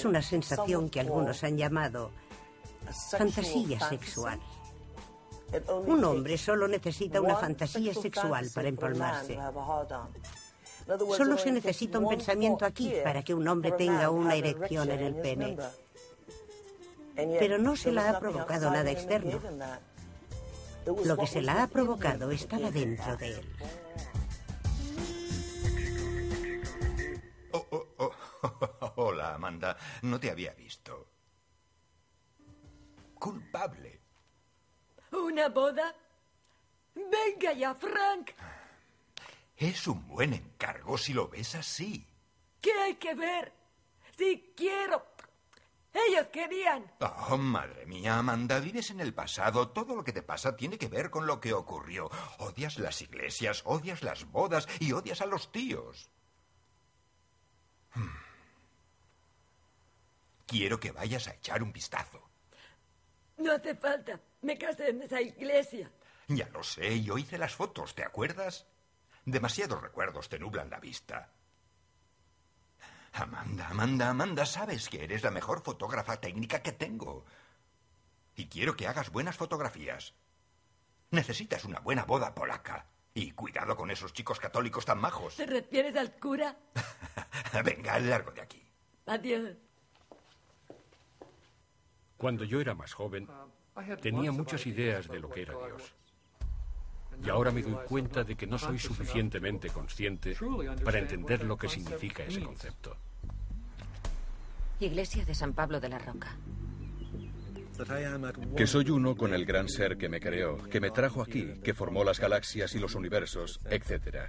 Es una sensación que algunos han llamado fantasía sexual. Un hombre solo necesita una fantasía sexual para empalmarse. Solo se necesita un pensamiento aquí para que un hombre tenga una erección en el pene. Pero no se la ha provocado nada externo. Lo que se la ha provocado estaba dentro de él. Amanda. No te había visto. Culpable. ¿Una boda? Venga ya, Frank. Es un buen encargo si lo ves así. ¿Qué hay que ver? Si quiero. Ellos querían. Oh, madre mía, Amanda, vives en el pasado. Todo lo que te pasa tiene que ver con lo que ocurrió. Odias las iglesias, odias las bodas y odias a los tíos. Hmm. Quiero que vayas a echar un vistazo. No hace falta. Me casé en esa iglesia. Ya lo sé, yo hice las fotos, ¿te acuerdas? Demasiados recuerdos te nublan la vista. Amanda, Amanda, Amanda, sabes que eres la mejor fotógrafa técnica que tengo. Y quiero que hagas buenas fotografías. Necesitas una buena boda polaca. Y cuidado con esos chicos católicos tan majos. ¿Te refieres al cura? Venga, largo de aquí. Adiós. Cuando yo era más joven, tenía muchas ideas de lo que era Dios. Y ahora me doy cuenta de que no soy suficientemente consciente para entender lo que significa ese concepto. Iglesia de San Pablo de la Roca. Que soy uno con el gran ser que me creó, que me trajo aquí, que formó las galaxias y los universos, etc.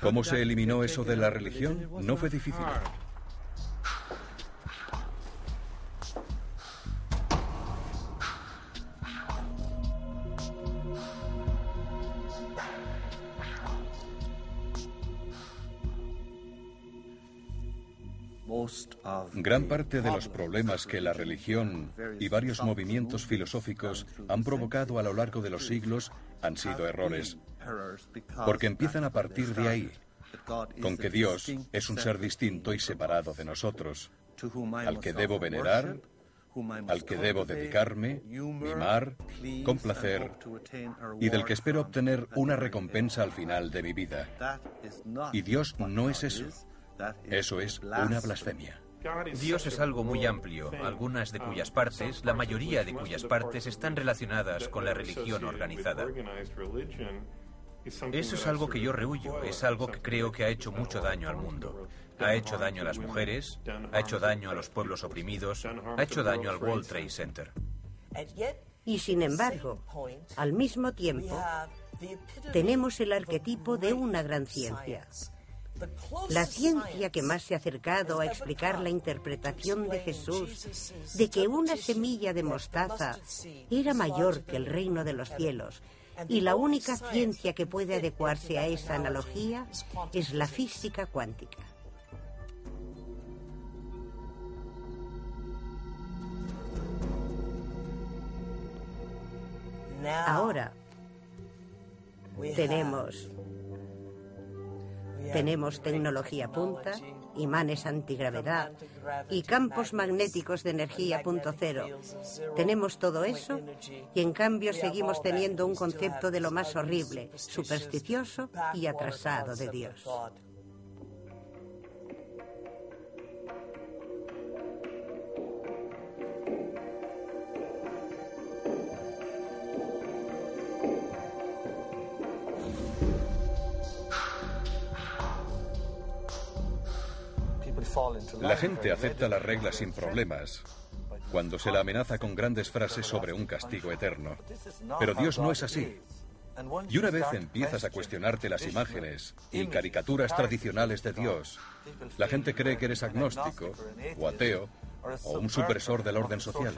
¿Cómo se eliminó eso de la religión? No fue difícil. Gran parte de los problemas que la religión y varios movimientos filosóficos han provocado a lo largo de los siglos han sido errores, porque empiezan a partir de ahí, con que Dios es un ser distinto y separado de nosotros, al que debo venerar, al que debo dedicarme, mimar, complacer y del que espero obtener una recompensa al final de mi vida. Y Dios no es eso. Eso es una blasfemia. Dios es algo muy amplio, algunas de cuyas partes, la mayoría de cuyas partes, están relacionadas con la religión organizada. Eso es algo que yo rehuyo, es algo que creo que ha hecho mucho daño al mundo. Ha hecho daño a las mujeres, ha hecho daño a los pueblos oprimidos, ha hecho daño al World Trade Center. Y sin embargo, al mismo tiempo, tenemos el arquetipo de una gran ciencia. La ciencia que más se ha acercado a explicar la interpretación de Jesús de que una semilla de mostaza era mayor que el reino de los cielos y la única ciencia que puede adecuarse a esa analogía es la física cuántica. Ahora tenemos tenemos tecnología punta, imanes antigravedad y campos magnéticos de energía punto cero. Tenemos todo eso y en cambio seguimos teniendo un concepto de lo más horrible, supersticioso y atrasado de Dios. La gente acepta las reglas sin problemas cuando se la amenaza con grandes frases sobre un castigo eterno. Pero Dios no es así. Y una vez empiezas a cuestionarte las imágenes y caricaturas tradicionales de Dios, la gente cree que eres agnóstico o ateo o un supresor del orden social.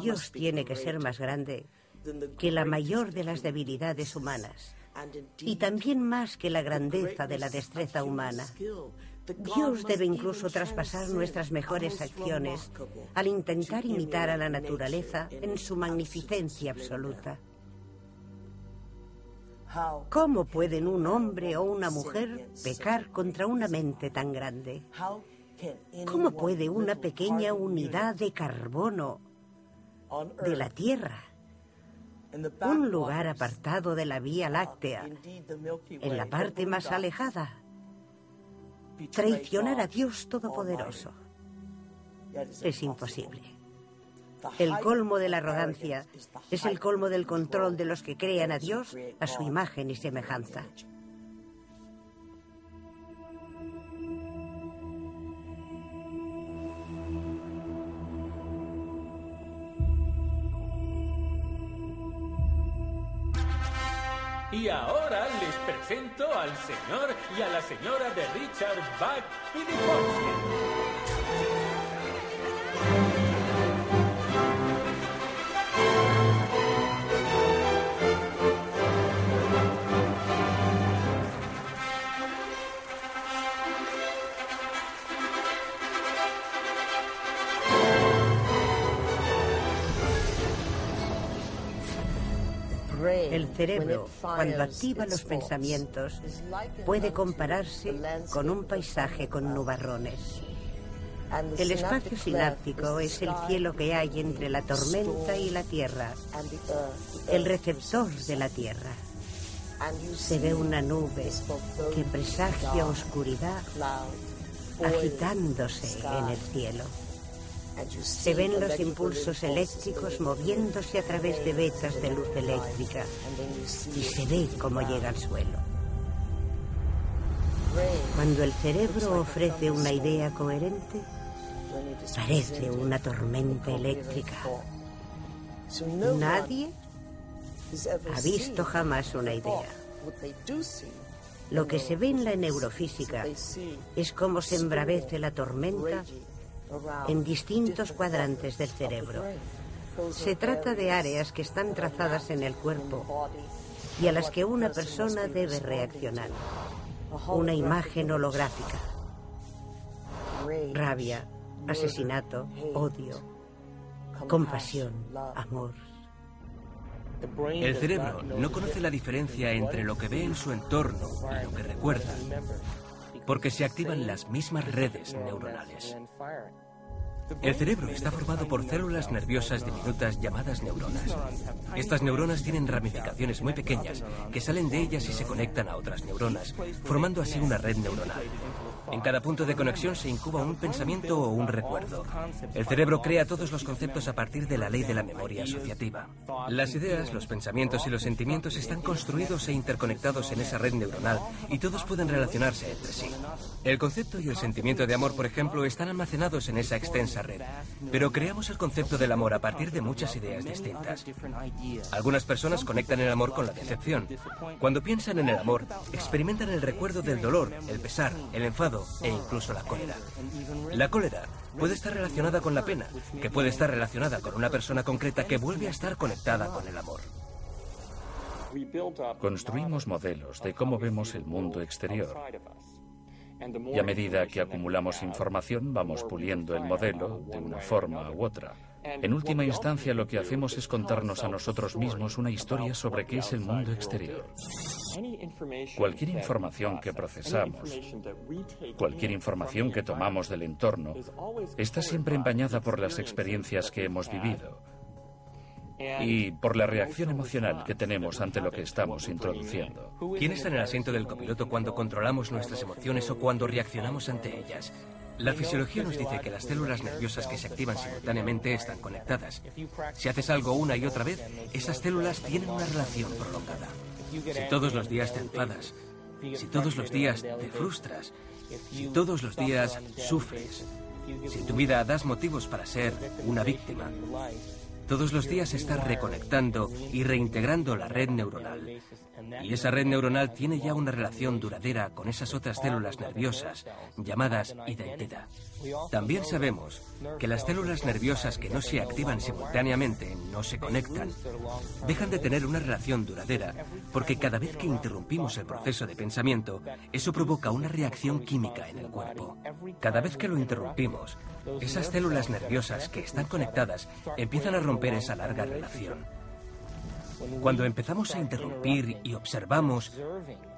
Dios tiene que ser más grande que la mayor de las debilidades humanas y también más que la grandeza de la destreza humana. Dios debe incluso traspasar nuestras mejores acciones al intentar imitar a la naturaleza en su magnificencia absoluta. ¿Cómo pueden un hombre o una mujer pecar contra una mente tan grande? ¿Cómo puede una pequeña unidad de carbono de la Tierra, un lugar apartado de la Vía Láctea, en la parte más alejada, traicionar a Dios Todopoderoso? Es imposible. El colmo de la arrogancia es el colmo del control de los que crean a Dios a su imagen y semejanza. Y ahora les presento al señor y a la señora de Richard Bach El cerebro, cuando activa los pensamientos, puede compararse con un paisaje con nubarrones. El espacio sináptico es el cielo que hay entre la tormenta y la tierra, el receptor de la tierra. Se ve una nube que presagia oscuridad agitándose en el cielo. Se ven los impulsos eléctricos moviéndose a través de vetas de luz eléctrica y se ve cómo llega al suelo. Cuando el cerebro ofrece una idea coherente, parece una tormenta eléctrica. Nadie ha visto jamás una idea. Lo que se ve en la neurofísica es cómo se embravece la tormenta en distintos cuadrantes del cerebro. Se trata de áreas que están trazadas en el cuerpo y a las que una persona debe reaccionar. Una imagen holográfica. Rabia, asesinato, odio, compasión, amor. El cerebro no conoce la diferencia entre lo que ve en su entorno y lo que recuerda, porque se activan las mismas redes neuronales. El cerebro está formado por células nerviosas diminutas llamadas neuronas. Estas neuronas tienen ramificaciones muy pequeñas que salen de ellas y se conectan a otras neuronas, formando así una red neuronal. En cada punto de conexión se incuba un pensamiento o un recuerdo. El cerebro crea todos los conceptos a partir de la ley de la memoria asociativa. Las ideas, los pensamientos y los sentimientos están construidos e interconectados en esa red neuronal y todos pueden relacionarse entre sí. El concepto y el sentimiento de amor, por ejemplo, están almacenados en esa extensa red. Pero creamos el concepto del amor a partir de muchas ideas distintas. Algunas personas conectan el amor con la decepción. Cuando piensan en el amor, experimentan el recuerdo del dolor, el pesar, el enfado e incluso la cólera. La cólera puede estar relacionada con la pena, que puede estar relacionada con una persona concreta que vuelve a estar conectada con el amor. Construimos modelos de cómo vemos el mundo exterior. Y a medida que acumulamos información vamos puliendo el modelo de una forma u otra. En última instancia, lo que hacemos es contarnos a nosotros mismos una historia sobre qué es el mundo exterior. Cualquier información que procesamos, cualquier información que tomamos del entorno, está siempre empañada por las experiencias que hemos vivido y por la reacción emocional que tenemos ante lo que estamos introduciendo. ¿Quién está en el asiento del copiloto cuando controlamos nuestras emociones o cuando reaccionamos ante ellas? La fisiología nos dice que las células nerviosas que se activan simultáneamente están conectadas. Si haces algo una y otra vez, esas células tienen una relación prolongada. Si todos los días te enfadas, si todos los días te frustras, si todos los días sufres, si en tu vida das motivos para ser una víctima, todos los días estás reconectando y reintegrando la red neuronal. Y esa red neuronal tiene ya una relación duradera con esas otras células nerviosas llamadas identidad. También sabemos que las células nerviosas que no se activan simultáneamente, no se conectan, dejan de tener una relación duradera porque cada vez que interrumpimos el proceso de pensamiento, eso provoca una reacción química en el cuerpo. Cada vez que lo interrumpimos, esas células nerviosas que están conectadas empiezan a romper esa larga relación. Cuando empezamos a interrumpir y observamos,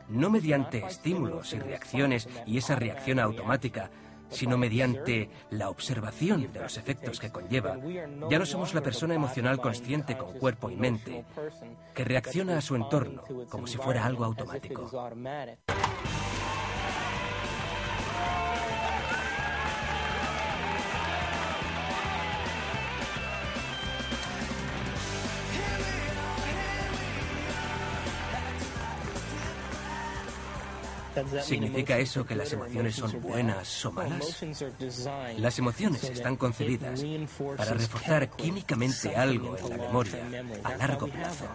no mediante estímulos y reacciones y esa reacción automática, sino mediante la observación de los efectos que conlleva, ya no somos la persona emocional consciente con cuerpo y mente que reacciona a su entorno como si fuera algo automático. ¿Significa eso que las emociones son buenas o malas? Las emociones están concebidas para reforzar químicamente algo en la memoria a largo plazo.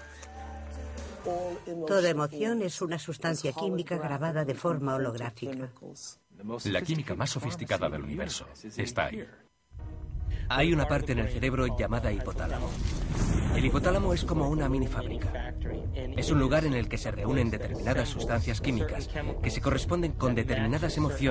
Toda emoción es una sustancia química grabada de forma holográfica. La química más sofisticada del universo está ahí. Hay una parte en el cerebro llamada hipotálamo. El hipotálamo es como una mini fábrica. Es un lugar en el que se reúnen determinadas sustancias químicas que se corresponden con determinadas emociones